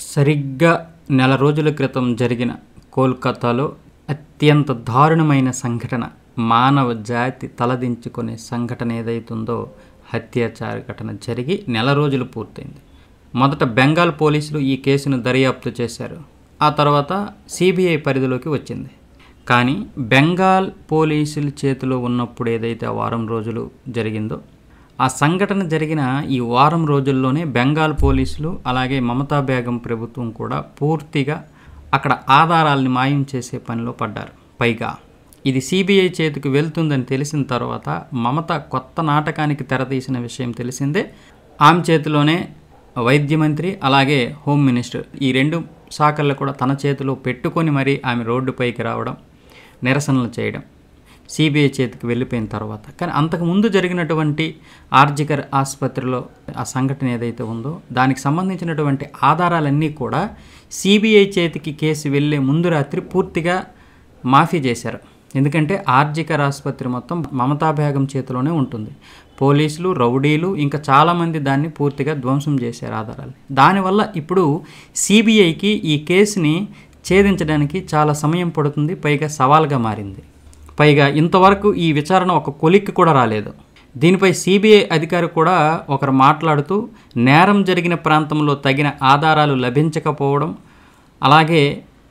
సరిగ్గా నెల రోజుల క్రితం జరిగిన కోల్కతాలో అత్యంత దారుణమైన సంఘటన మానవ జాతి తలదించుకునే సంఘటన ఏదైతుందో హత్యాచార ఘటన జరిగి నెల రోజులు పూర్తయింది. మొదట బెంగాల్ పోలీసులు ఈ కేసును దర్యాప్తు చేశారు. ఆ తర్వాత సిబిఐ పరిధిలోకి వచ్చింది. కానీ బెంగాల్ పోలీసుల చేతిలో ఉన్నప్పుడు ఏదైతే ఆ వారం రోజులు జరిగిందో ఆ సంఘటన జరిగిన ఈ వారం రోజుల్లోనే బెంగాల్ పోలీసులు అలాగే మమతా బేగం ప్రభుత్వం కూడా పూర్తిగా అక్కడ ఆధారాల్ని మాయం చేసే పనిలో పడ్డారు. పైగా ఇది సిబిఐ చేతికి వెళ్తుందని తెలిసిన తర్వాత మమత కొత్త నాటకానికి తెరతీసిన విషయం తెలిసిందే. ఆమె చేతిలోనే వైద్య మంత్రి అలాగే హోమ్ మినిస్టర్ ఈ రెండు శాఖల్లో కూడా తన చేతిలో పెట్టుకొని మరీ ఆమె రోడ్డుపైకి రావడం నిరసనలు చేయడం సిబిఐ చేతికి వెళ్ళిపోయిన తర్వాత. కానీ అంతకుముందు జరిగినటువంటి ఆర్జికర్ ఆసుపత్రిలో ఆ సంఘటన ఏదైతే ఉందో దానికి సంబంధించినటువంటి ఆధారాలన్నీ కూడా సిబిఐ చేతికి కేసు వెళ్ళే ముందు రాత్రి పూర్తిగా మాఫీ చేశారు. ఎందుకంటే ఆర్జికర్ ఆసుపత్రి మొత్తం మమతా బేగం చేతిలోనే ఉంటుంది. పోలీసులు రౌడీలు ఇంకా చాలామంది దాన్ని పూర్తిగా ధ్వంసం చేశారు ఆధారాలు. దానివల్ల ఇప్పుడు సిబిఐకి ఈ కేసుని ఛేదించడానికి చాలా సమయం పడుతుంది పైగా సవాల్గా మారింది. పైగా ఇంతవరకు ఈ విచారణ ఒక కొలిక్కి కూడా రాలేదు. దీనిపై సిబిఐ అధికారి కూడా ఒకరు మాట్లాడుతూ నేరం జరిగిన ప్రాంతంలో తగిన ఆధారాలు లభించకపోవడం అలాగే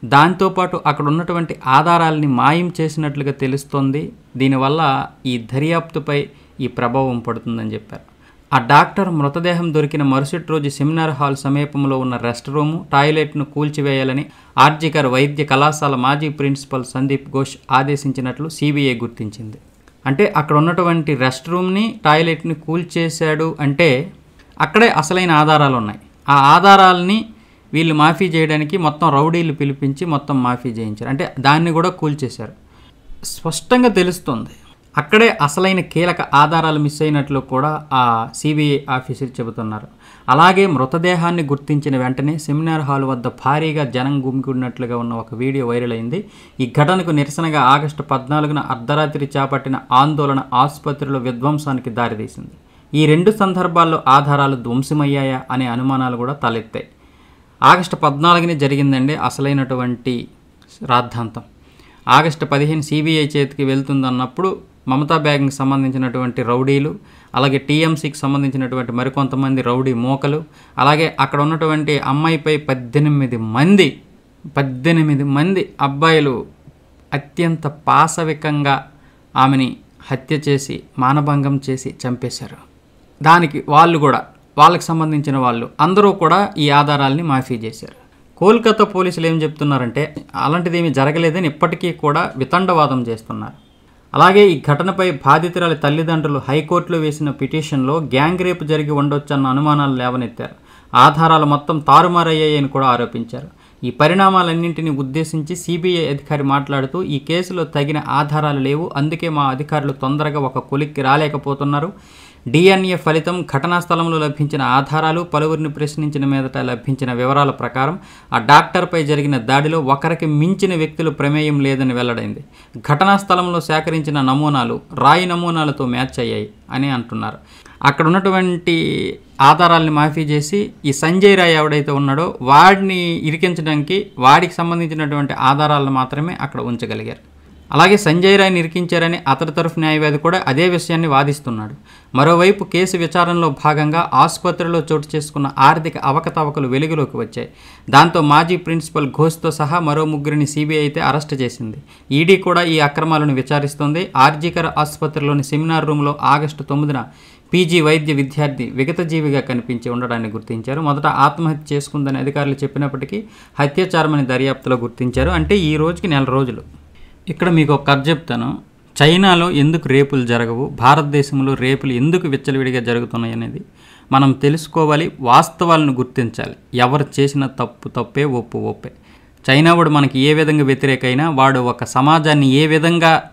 దాంతోపాటు అక్కడ ఉన్నటువంటి ఆధారాలని మాయం చేసినట్లుగా తెలుస్తోంది. దీనివల్ల ఈ దర్యాప్తుపై ఈ ప్రభావం పడుతుందని చెప్పారు. ఆ డాక్టర్ మృతదేహం దొరికిన మరుసటి రోజు సెమినార్ హాల్ సమీపంలో ఉన్న రెస్ట్ రూము టాయిలెట్ను కూల్చివేయాలని ఆర్జికర్ వైద్య కళాశాల మాజీ ప్రిన్సిపల్ సందీప్ ఘోష్ ఆదేశించినట్లు సిబిఐ గుర్తించింది. అంటే అక్కడ ఉన్నటువంటి రెస్ట్ రూమ్ని టాయిలెట్ని కూల్చేశాడు అంటే అక్కడే అసలైన ఆధారాలు ఉన్నాయి ఆ ఆధారాలని వీళ్ళు మాఫీ చేయడానికి మొత్తం రౌడీలు పిలిపించి మొత్తం మాఫీ చేయించారు. అంటే దాన్ని కూడా కూల్చేశారు. స్పష్టంగా తెలుస్తుంది అక్కడే అసలైన కీలక ఆధారాలు మిస్ అయినట్లు కూడా ఆ సిబిఐ ఆఫీసర్ చెబుతున్నారు. అలాగే మృతదేహాన్ని గుర్తించిన వెంటనే సెమినార్ హాల్ వద్ద భారీగా జనం గుమికూడినట్లుగా ఉన్న ఒక వీడియో వైరల్ అయింది. ఈ ఘటనకు నిరసనగా ఆగస్టు పద్నాలుగున అర్ధరాత్రి చేపట్టిన ఆందోళన ఆసుపత్రిలో విధ్వంసానికి దారితీసింది. ఈ రెండు సందర్భాల్లో ఆధారాలు ధ్వంసమయ్యాయా అనే అనుమానాలు కూడా తలెత్తాయి. ఆగస్టు పద్నాలుగునే జరిగిందండి అసలైనటువంటి రాద్ధాంతం. ఆగస్టు పదిహేను సిబిఐ చేతికి వెళ్తుందన్నప్పుడు మమతా బ్యాగ్కి సంబంధించినటువంటి రౌడీలు అలాగే టీఎంసీకి సంబంధించినటువంటి మరికొంతమంది రౌడీ మోకలు అలాగే అక్కడ ఉన్నటువంటి అమ్మాయిపై పద్దెనిమిది మంది పద్దెనిమిది మంది అబ్బాయిలు అత్యంత పాశవికంగా ఆమెని హత్య చేసి మానభంగం చేసి చంపేశారు. దానికి వాళ్ళు కూడా వాళ్ళకి సంబంధించిన వాళ్ళు అందరూ కూడా ఈ ఆధారాల్ని మాఫీ చేశారు. కోల్కతా పోలీసులు ఏం చెప్తున్నారంటే అలాంటిది ఏమీ జరగలేదని ఇప్పటికీ కూడా వితండవాదం చేస్తున్నారు. అలాగే ఈ ఘటనపై బాధితురాలి తల్లిదండ్రులు హైకోర్టులో వేసిన పిటిషన్లో గ్యాంగ్ రేపు జరిగి ఉండొచ్చన్న అనుమానాలు లేవనెత్తారు. ఆధారాలు మొత్తం తారుమారయ్యాయని కూడా ఆరోపించారు. ఈ పరిణామాలన్నింటినీ ఉద్దేశించి సిబిఐ అధికారి మాట్లాడుతూ ఈ కేసులో తగిన ఆధారాలు లేవు. అందుకే మా అధికారులు తొందరగా ఒక కొలిక్కి రాలేకపోతున్నారు. డిఎన్ఏ ఫలితం ఘటనా స్థలంలో లభించిన ఆధారాలు పలువురిని ప్రశ్నించిన మీదట లభించిన వివరాల ప్రకారం ఆ డాక్టర్పై జరిగిన దాడిలో ఒకరికి మించిన వ్యక్తులు ప్రమేయం లేదని వెల్లడైంది. ఘటనా స్థలంలో సేకరించిన నమూనాలు రాయి నమూనాలతో మ్యాచ్ అయ్యాయి అని అంటున్నారు. అక్కడ ఉన్నటువంటి ఆధారాల్ని మాఫీ చేసి ఈ సంజయ్ రాయ్ ఎవడైతే ఉన్నాడో వాడిని ఇరికించడానికి వాడికి సంబంధించినటువంటి ఆధారాలను మాత్రమే అక్కడ ఉంచగలిగారు. అలాగే సంజయ్ రాయ్ ఇరికించారని అతడి తరఫు న్యాయవాది కూడా అదే విషయాన్ని వాదిస్తున్నాడు. మరోవైపు కేసు విచారణలో భాగంగా ఆసుపత్రిలో చోటు చేసుకున్న ఆర్థిక అవకతవకలు వెలుగులోకి వచ్చాయి. దాంతో మాజీ ప్రిన్సిపల్ ఘోష్తో సహా మరో ముగ్గురిని సిబిఐ అయితే అరెస్ట్ చేసింది. ఈడీ కూడా ఈ అక్రమాలను విచారిస్తోంది. ఆర్జీకర ఆసుపత్రిలోని సెమినార్ రూమ్లో ఆగస్టు తొమ్మిదిన పీజీ వైద్య విద్యార్థి విగతజీవిగా కనిపించి ఉండడాన్ని గుర్తించారు. మొదట ఆత్మహత్య చేసుకుందని అధికారులు చెప్పినప్పటికీ హత్యాచారమని దర్యాప్తులో గుర్తించారు. అంటే ఈ రోజుకి నెల రోజులు. ఇక్కడ మీకు ఒక కథ చెప్తాను. చైనాలో ఎందుకు రేపులు జరగవు? భారతదేశంలో రేపులు ఎందుకు విచ్చలవిడిగా జరుగుతున్నాయి అనేది మనం తెలుసుకోవాలి వాస్తవాలను గుర్తించాలి. ఎవరు చేసిన తప్పు తప్పే ఒప్పు ఒప్పే. చైనా వాడు మనకి ఏ విధంగా వ్యతిరేకైనా వాడు ఒక సమాజాన్ని ఏ విధంగా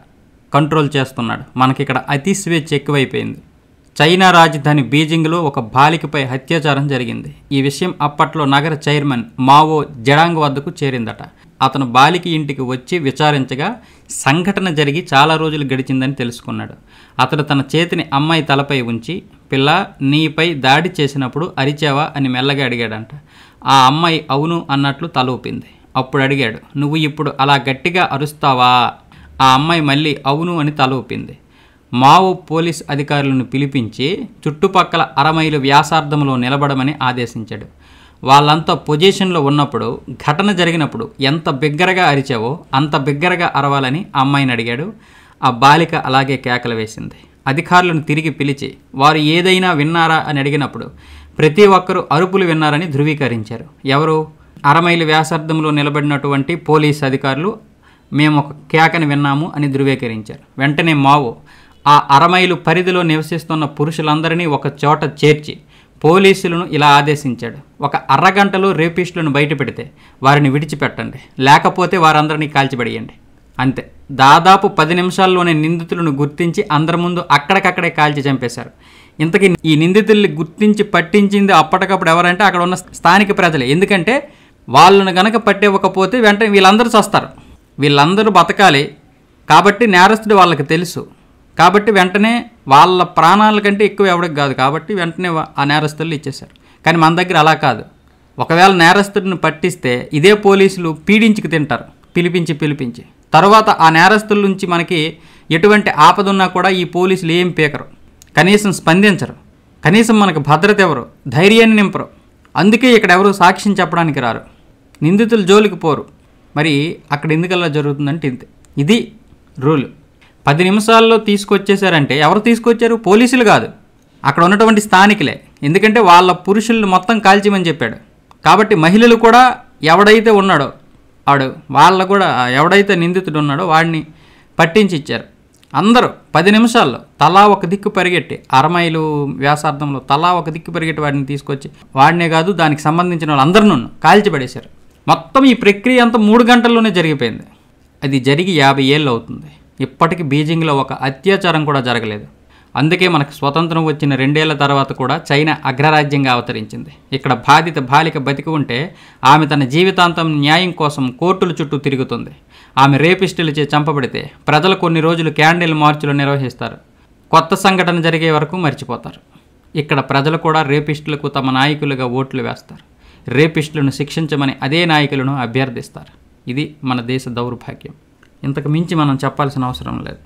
కంట్రోల్ చేస్తున్నాడు? మనకి ఇక్కడ అతి స్వేచ్ఛ ఎక్కువైపోయింది. చైనా రాజధాని బీజింగ్లో ఒక బాలికపై అత్యాచారం జరిగింది. ఈ విషయం అప్పట్లో నగర చైర్మన్ మావో జడాంగ్ వద్దకు చేరిందట. అతను బాలిక ఇంటికి వచ్చి విచారించగా సంఘటన జరిగి చాలా రోజులు గడిచిందని తెలుసుకున్నాడు. అతడు తన చేతిని అమ్మాయి తలపై ఉంచి పిల్ల నీపై దాడి చేసినప్పుడు అరిచావా? అని మెల్లగా అడిగాడంట. ఆ అమ్మాయి అవును అన్నట్లు తల ఊపింది. అప్పుడు అడిగాడు నువ్వు ఇప్పుడు అలా గట్టిగా అరుస్తావా? ఆ అమ్మాయి మళ్ళీ అవును అని తల ఊపింది. మావో పోలీస్ అధికారులను పిలిపించి చుట్టుపక్కల అరమైలు వ్యాసార్థంలో నిలబడమని ఆదేశించాడు. వాళ్ళంతా పొజిషన్లో ఉన్నప్పుడు ఘటన జరిగినప్పుడు ఎంత బిగ్గరగా అరిచావో అంత బిగ్గరగా అరవాలని ఆ అమ్మాయిని అడిగాడు. ఆ బాలిక అలాగే కేకలు వేసింది. అధికారులను తిరిగి పిలిచి వారు ఏదైనా విన్నారా? అని అడిగినప్పుడు ప్రతి ఒక్కరూ అరుపులు విన్నారని ధృవీకరించారు. ఎవరు? అరమైలు వ్యాసార్థంలో నిలబడినటువంటి పోలీస్ అధికారులు మేము ఒక కేకని విన్నాము అని ధృవీకరించారు. వెంటనే మావో ఆ అరమైలు పరిధిలో నివసిస్తున్న పురుషులందరినీ ఒక చోట చేర్చి పోలీసులను ఇలా ఆదేశించాడు. ఒక అరగంటలో రేపిస్టులను బయట పెడితే వారిని విడిచిపెట్టండి. లేకపోతే వారందరినీ కాల్చిబడియండి. అంతే. దాదాపు పది నిమిషాల్లోనే నిందితులను గుర్తించి అందరి ముందు అక్కడికక్కడే కాల్చి చంపేశారు. ఇంతకీ ఈ నిందితుల్ని గుర్తించి పట్టించింది అప్పటికప్పుడు ఎవరంటే అక్కడ ఉన్న స్థానిక ప్రజలే. ఎందుకంటే వాళ్ళను గనక పట్టివ్వకపోతే వెంటనే వీళ్ళందరూ చస్తారు. వీళ్ళందరూ బతకాలి. కాబట్టి నేరస్తుడు వాళ్ళకి తెలుసు. కాబట్టి వెంటనే వాళ్ళ ప్రాణాల కంటే ఎక్కువ ఎవరికి కాదు. కాబట్టి వెంటనే ఆ నేరస్తులు ఇచ్చేశారు. కానీ మన దగ్గర అలా కాదు. ఒకవేళ నేరస్తుడిని పట్టిస్తే ఇదే పోలీసులు పీడించుకు తింటారు. పిలిపించి పిలిపించి. తర్వాత ఆ నేరస్తుల నుంచి మనకి ఎటువంటి ఆపద ఉన్నా కూడా ఈ పోలీసులు ఏం పీకరు. కనీసం స్పందించరు. కనీసం మనకు భద్రత ఎవరు ధైర్యాన్ని నింపరు. అందుకే ఇక్కడ ఎవరు సాక్ష్యం చెప్పడానికి రారు. నిందితులు జోలికి పోరు. మరి అక్కడ ఎందుకల్లా జరుగుతుందంటే ఇంతే. ఇది రూల్. పది నిమిషాల్లో తీసుకొచ్చేసారంటే ఎవరు తీసుకొచ్చారు? పోలీసులు కాదు. అక్కడ ఉన్నటువంటి స్థానికులే. ఎందుకంటే వాళ్ళ పురుషులను మొత్తం కాల్చిమని చెప్పాడు. కాబట్టి మహిళలు కూడా ఎవడైతే ఉన్నాడో వాడు వాళ్ళ కూడా ఎవడైతే నిందితుడు ఉన్నాడో వాడిని పట్టించి ఇచ్చారు. అందరూ పది నిమిషాల్లో తలా ఒక దిక్కు పరిగెట్టి అరమైలు వ్యాసార్థంలో తలా ఒక దిక్కు పరిగెట్టి వాడిని తీసుకొచ్చి వాడినే కాదు దానికి సంబంధించిన వాళ్ళందరినూ కాల్చిపడేశారు. మొత్తం ఈ ప్రక్రియ అంతా మూడు గంటల్లోనే జరిగిపోయింది. అది జరిగి యాభై ఏళ్ళు అవుతుంది. ఇప్పటికీ బీజింగ్లో ఒక అత్యాచారం కూడా జరగలేదు. అందుకే మనకు స్వతంత్రం వచ్చిన రెండేళ్ళ తర్వాత కూడా చైనా అగ్రరాజ్యంగా అవతరించింది. ఇక్కడ బాధిత బాలిక బతికి ఉంటే ఆమె తన జీవితాంతం న్యాయం కోసం కోర్టుల చుట్టూ తిరుగుతుంది. ఆమె రేపిస్టులచే చంపబడితే ప్రజలు కొన్ని రోజులు క్యాండిల్ మార్చులు నిర్వహిస్తారు. కొత్త సంఘటన జరిగే వరకు మర్చిపోతారు. ఇక్కడ ప్రజలు కూడా రేపిస్టులకు తమ నాయకులుగా ఓట్లు వేస్తారు. రేపిస్టులను శిక్షించమని అదే నాయకులను అభ్యర్థిస్తారు. ఇది మన దేశ దౌర్భాగ్యం. ఇంతకు మించి మనం చెప్పాల్సిన అవసరం లేదు.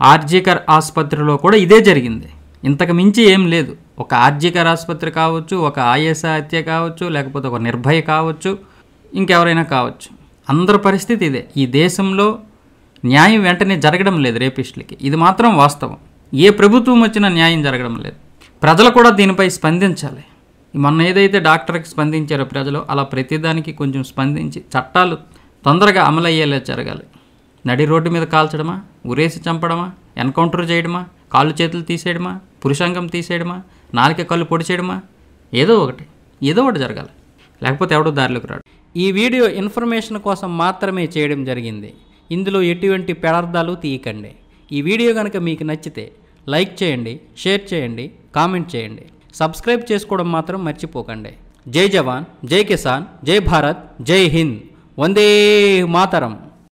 ఆర్జీకర్ ఆసుపత్రిలో కూడా ఇదే జరిగింది. ఇంతకు మించి ఏం లేదు. ఒక ఆర్జీకర్ ఆసుపత్రి కావచ్చు ఒక ఆయేస హత్య కావచ్చు లేకపోతే ఒక నిర్భయ కావచ్చు ఇంకెవరైనా కావచ్చు. అందరి పరిస్థితి ఇదే. ఈ దేశంలో న్యాయం వెంటనే జరగడం లేదు రేపిస్టులకి. ఇది మాత్రం వాస్తవం. ఏ ప్రభుత్వం వచ్చినా న్యాయం జరగడం లేదు. ప్రజలు కూడా దీనిపై స్పందించాలి. మొన్న ఏదైతే డాక్టర్కి స్పందించారో ప్రజలు అలా ప్రతిదానికి కొంచెం స్పందించి చట్టాలు తొందరగా అమలయ్యేలా జరగాలి. నడి రోడ్డు మీద కాల్చడమా? ఉరేసి చంపడమా? ఎన్కౌంటర్ చేయడమా? కాళ్ళు చేతులు తీసేయడమా? పురుషాంగం తీసేయడమా? నాలుక కళ్ళు పొడిచేయడమా ఏదో ఒకటి ఏదో ఒకటి జరగాలి. లేకపోతే ఎవడో దారిలోకి రాడు. ఈ వీడియో ఇన్ఫర్మేషన్ కోసం మాత్రమే చేయడం జరిగింది. ఇందులో ఎటువంటి పెడార్థాలు తీయకండి. ఈ వీడియో కనుక మీకు నచ్చితే లైక్ చేయండి షేర్ చేయండి కామెంట్ చేయండి. సబ్స్క్రైబ్ చేసుకోవడం మాత్రం మర్చిపోకండి. జై జవాన్ జై కిసాన్ జై భారత్ జై హింద్. వందే మాతరం.